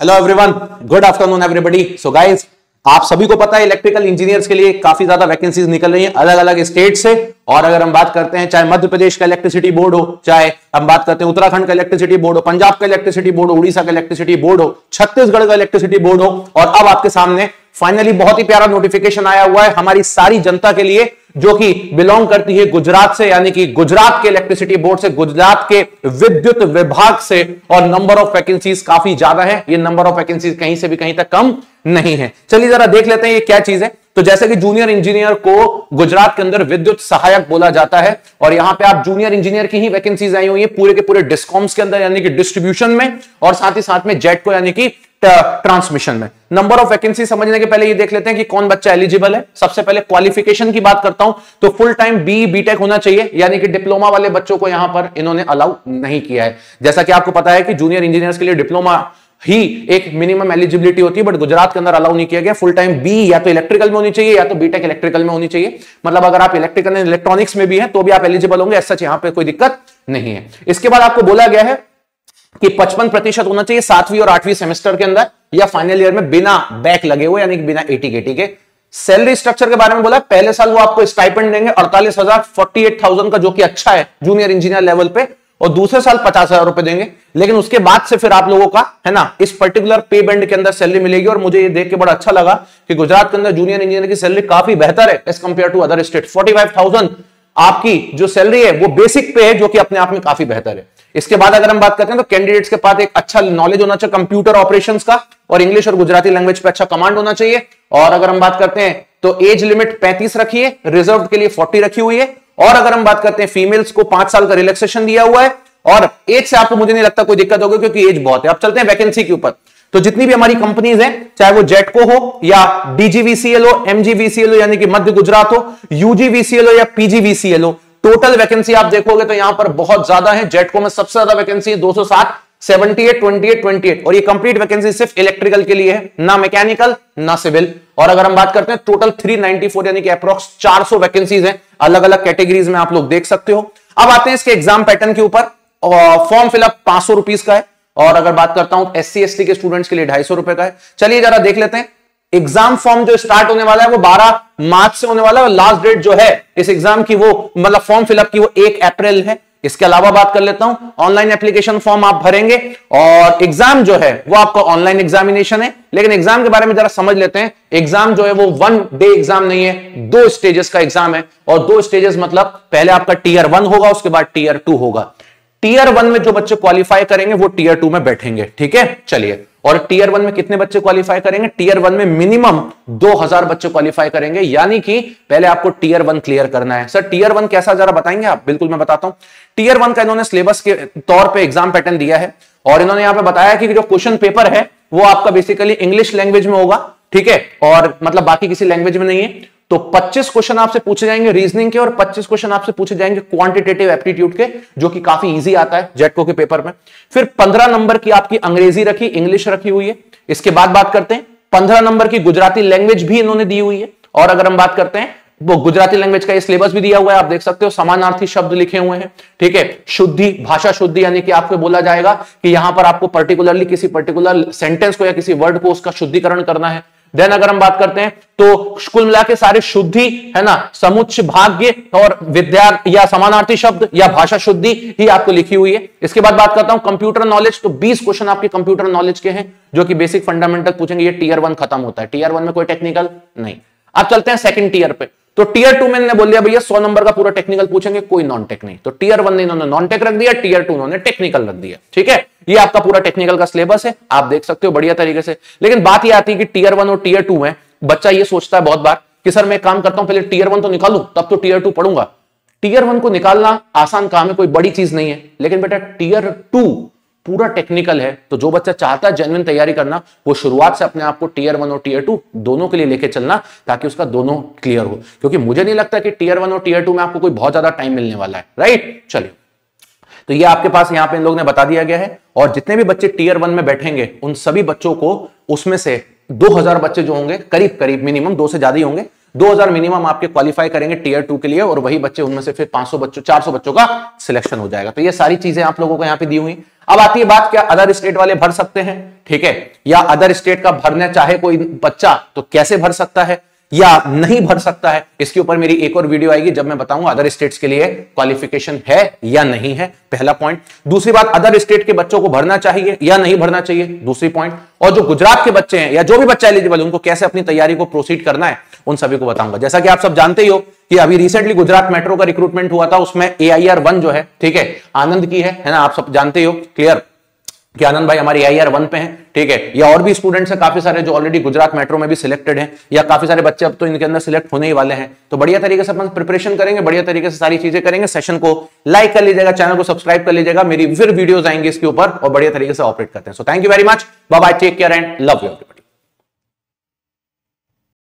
Hello everyone good afternoon everybody so guys आप सभी को पता है इलेक्ट्रिकल इंजीनियर्स के लिए काफ़ी ज़्यादा वैकेंसीज निकल रही हैं अलग अलग स्टेट से। और अगर हम बात करते हैं, चाहे मध्य प्रदेश का इलेक्ट्रिसिटी बोर्ड हो, चाहे हम बात करते हैं उत्तराखंड का इलेक्ट्रिसिटी बोर्ड हो, पंजाब का इलेक्ट्रिसिटी बोर्ड हो, उड़ीसा का इलेक्ट्रिसिटी बोर्ड हो, छत्तीसगढ़ का इलेक्ट्रिसिटी बोर्ड हो, और अब आपके सामने फाइनली बहुत ही प्यारा नोटिफिकेशन आया हुआ है हमारी सारी जनता के लिए। जो कि बिलोंग करती है गुजरात से, यानी कि गुजरात के इलेक्ट्रिसिटी बोर्ड से, गुजरात के विद्युत विभाग से, और नंबर ऑफ़ वैकेंसीज काफ़ी ज़्यादा है। ये नंबर ऑफ़ वैकेंसीज कहीं से भी कहीं तक कम नहीं है। चलिए जरा देख लेते हैं ये क्या चीज़ है। तो जैसे कि जूनियर इंजीनियर को गुजरात के अंदर विद्युत सहायक बोला जाता है, और यहाँ पे आप जूनियर इंजीनियर की ही वैकेंसीज आई हुई है पूरे के पूरे डिस्कॉम्स के अंदर, यानी कि डिस्ट्रीब्यूशन में, और साथ ही साथ में जेट को, यानी कि ट्रांसमिशन में. नंबर ऑफ़ वैकेंसी समझने के पहले ये देख लेते हैं कि कौन बच्चा एलिजिबल है. सबसे पहले क्वालिफिकेशन की बात करता हूँ तो फुल टाइम बी बीटेक होना चाहिए, यानी कि डिप्लोमा वाले बच्चों को यहाँ पर इन्होंने अलाउ नहीं किया है. जैसा कि आपको पता है कि जूनियर इंजीनियर्स के लिए डिप्लोमा ही एक मिनिमम एलिजिबिलिटी होती है बट गुजरात के अंदर अलाउ नहीं किया गया. फुल टाइम बी या तो इलेक्ट्रिकल में होनी चाहिए, या तो बीटेक इलेक्ट्रिकल में होनी चाहिए. मतलब अगर आप इलेक्ट्रिकल इलेक्ट्रॉनिक्स में भी हैं तो भी आप एलिजिबल होंगे. सच यहाँ पे कोई दिक्कत नहीं है. इसके बाद आपको बोला गया है कि 55 प्रतिशत होना चाहिए सातवीं और आठवीं सेमेस्टर के अंदर, या फाइनल ईयर में बिना बैक लगे हुए, यानी बिना एटी के के। सैलरी स्ट्रक्चर के बारे में बोला, पहले साल वो आपको स्टाइपेंड देंगे अड़तालीस हज़ार फोर्टी एट थाउज़ेंड का, जो कि अच्छा है जूनियर इंजीनियर लेवल पे, और दूसरे साल पचास हज़ार रुपए देंगे। लेकिन उसके बाद से फिर आप लोगों का, है ना, इस पर्टिकुलर पे बैंड के अंदर सैलरी मिलेगी, और मुझे ये देख के बड़ा अच्छा लगा कि गुजरात के अंदर जूनियर इंजीनियर की सैलरी काफ़ी बेहतर है as compare to other state forty five thousand आपकी जो सैलरी है, वो बेसिक पे है, जो कि अपने आप में काफ़ी बेहतर है। इसके बाद अगर हम बात करते हैं तो कैंडिडेट्स के पास एक अच्छा नॉलेज होना चाहिए कंप्यूटर ऑपरेशंस का, और इंग्लिश और गुजराती लैंग्वेज पे अच्छा कमांड होना चाहिए। और अगर हम बात करते हैं तो एज लिमिट 35 रखी है रिज़र्व के लिए 40 रखी हुई है। और अगर हम बात करते हैं फीमेल्स को पाँच साल का रिलैक्सेशन दिया हुआ है। और एज से आपको मुझे नहीं लगता कोई दिक्कत होगी, क्योंकि एज बहुत है। अब चलते हैं वैकेंसी के ऊपर। तो जितनी भी हमारी कंपनीज़ हैं, चाहे वो जेटको हो या डीजीवीसीएल हो एमजीवीसीएल हो, यानी कि मध्य गुजरात हो यूजीवीसीएल हो या पीजीवीसीएल हो टोटल वैकेंसी आप देखोगे तो यहाँ पर बहुत ज़्यादा है। जेटको में सबसे ज़्यादा वैकेंसी है 260 78 28 28 और ये कंप्लीट वैकेंसी सिर्फ़ इलेक्ट्रिकल के लिए है, ना मैकेनिकल ना सिविल और अगर हम बात करते हैं टोटल 394 यानी कि अप्रोक्स 400 वैकेंसीज हैं अलग अलग कैटेगरीज में आप लोग देख सकते हो। अब आते हैं इसके एग्ज़ाम पैटर्न के ऊपर। फॉर्म फिलअप पाँच सौ रुपीज़ का है। और अगर बात करता हूँ एस सी के स्टूडेंट्स के लिए ढाई रुपए का है। चलिए जरा देख लेते हैं। एग्ज़ाम फॉर्म जो स्टार्ट होने वाला है, वो 12 मार्च से होने वाला है और लास्ट डेट जो है, इस एग्ज़ाम की वो मतलब फॉर्म फिलअप की वो एक अप्रैल है। इसके अलावा बात कर लेता हूँ ऑनलाइन एप्लीकेशन फॉर्म आप भरेंगे और एग्ज़ाम जो है, वो आपका ऑनलाइन एग्जामिनेशन है। लेकिन एग्ज़ाम के बारे में जरा समझ लेते हैं। एग्ज़ाम जो है, वो वन डे एग्ज़ाम नहीं है, दो स्टेजेस का एग्ज़ाम है। और दो स्टेजेस मतलब पहले आपका टीयर वन होगा, उसके बाद टीयर टू होगा। टीयर वन में जो बच्चे क्वालिफाई करेंगे, वो टीयर टू में बैठेंगे, ठीक है? चलिए, और टीयर वन में कितने बच्चे क्वालिफाई करेंगे? टीयर वन में मिनिमम 2000 बच्चे क्वालिफाई करेंगे, यानी कि पहले आपको टीयर वन क्लियर करना है। सर टीयर वन कैसा, जरा बताएँगे आप? बिल्कुल मैं बताता हूँ। टीयर वन का इन्होंने सिलेबस के तौर पे एग्ज़ाम पैटर्न दिया है, और इन्होंने यहाँ पे बताया कि जो क्वेश्चन पेपर है, वो आपका बेसिकली इंग्लिश लैंग्वेज में होगा, ठीक है? और मतलब बाकी किसी लैंग्वेज में नहीं है। तो 25 क्वेश्चन आपसे पूछे जाएँगे रीजनिंग के और 25 क्वेश्चन आपसे पूछे जाएँगे क्वांटिटेटिव एप्टीट्यूड के, जो कि काफ़ी इजी आता है जेटको के पेपर में। फिर 15 नंबर की आपकी अंग्रेज़ी रखी इंग्लिश रखी हुई है। इसके बाद बात करते हैं 15 नंबर की गुजराती लैंग्वेज भी इन्होंने दी हुई है। और अगर हम बात करते हैं, वो गुजराती लैंग्वेज का सिलेबस भी दिया हुआ है, आप देख सकते हो, समानार्थी शब्द लिखे हुए हैं। ठीक है, शुद्धि, भाषा शुद्धि, यानी कि आपको बोला जाएगा कि यहाँ पर आपको पर्टिकुलरली किसी पर्टिकुलर सेंटेंस को या किसी वर्ड को उसका शुद्धिकरण करना है। देन अगर हम बात करते हैं तो कुल मिला के सारे शुद्धि, है ना? समुच्च भाग्य और विद्या या समानार्थी शब्द या भाषा शुद्धि ही आपको लिखी हुई है। इसके बाद बात करता हूँ कंप्यूटर नॉलेज तो 20 क्वेश्चन आपके कंप्यूटर नॉलेज के हैं, जो कि बेसिक फंडामेंटल पूछेंगे, ये टीयर वन खत्म होता है। टीयर वन में कोई टेक्निकल नहीं। अब चलते हैं सेकंड टीयर पे। तो टीयर टू में ने बोल दिया, भैया, सौ नंबर का पूरा टेक्निकल पूछेंगे, कोई नॉन टेक नहीं। तो टीयर वन ने इन्होंने नॉन टेक रख दिया टीयर टू उन्होंने टेक्निकल रख दिया, ठीक है? ये आपका पूरा टेक्निकल का सिलेबस है, आप देख सकते हो बढ़िया तरीके से। लेकिन बात यह आती है कि टीयर वन और टीयर टू में बच्चा ये सोचता है बहुत बार कि, सर, मैं काम करता हूँ, पहले टीयर वन तो निकालू, तब तो टीयर टू पढ़ूँगा। टीयर वन को निकालना आसान काम है, कोई बड़ी चीज़ नहीं है। लेकिन बेटा टीयर टू पूरा टेक्निकल है तो जो बच्चा चाहता है जेन्युइन तैयारी करना, वो शुरुआत से अपने आप को टीयर वन और टीयर टू दोनों के लिए लेके चलना, ताकि उसका दोनों क्लियर हो। क्योंकि मुझे नहीं लगता कि टीयर वन और टीयर टू में आपको कोई बहुत ज़्यादा टाइम मिलने वाला है राइट चलिए। तो ये आपके पास यहाँ पे इन लोग ने बता दिया गया है, और जितने भी बच्चे टीयर वन में बैठेंगे, उन सभी बच्चों को उसमें से 2000 बच्चे जो होंगे करीब करीब मिनिमम दो से ज़्यादा ही होंगे 2000 मिनिमम आपके क्वालिफाई करेंगे टीयर टू के लिए और वही बच्चे उनमें से फिर 500 बच्चों 400 बच्चों का सिलेक्शन हो जाएगा। तो ये सारी चीज़ें आप लोगों को यहाँ पे दी हुई। अब आती है बात, क्या अदर स्टेट वाले भर सकते हैं? ठीक है? या अदर स्टेट का भरना चाहे कोई बच्चा तो कैसे भर सकता है? या नहीं भर सकता है। इसके ऊपर मेरी एक और वीडियो आएगी जब मैं बताऊँगा अदर स्टेट्स के लिए क्वालिफिकेशन है या नहीं है। पहला पॉइंट दूसरी बात अदर स्टेट के बच्चों को भरना चाहिए या नहीं भरना चाहिए? दूसरी पॉइंट और जो गुजरात के बच्चे हैं या जो भी बच्चा एलिजिबल उनको कैसे अपनी तैयारी को प्रोसीड करना है, उन सभी को बताऊँगा। जैसा कि आप सब जानते ही हो कि अभी रिसेंटली गुजरात मेट्रो का रिक्रूटमेंट हुआ था, उसमें ए आई आर वन जो है, ठीक है, आनंद की है है ना? आप सब जानते ही हो क्लियर कि आनंद भाई हमारी आई आर वन पे हैं, ठीक है? या और भी स्टूडेंट्स हैं, काफ़ी सारे जो ऑलरेडी गुजरात मेट्रो में भी सिलेक्टेड हैं, या काफ़ी सारे बच्चे अब तो इनके अंदर सिलेक्ट होने ही वाले हैं। तो बढ़िया तरीके से अपन प्रिपरेशन करेंगे, बढ़िया तरीके से सारी चीज़ें करेंगे। सेशन को लाइक कर लीजिएगा चैनल को सब्सक्राइब कर लीजिएगा, मेरी फिर वीडियोज़ आएँगे इसके ऊपर, और बढ़िया तरीके से ऑपरेट करते हैं। So thank you very much bye take care and love you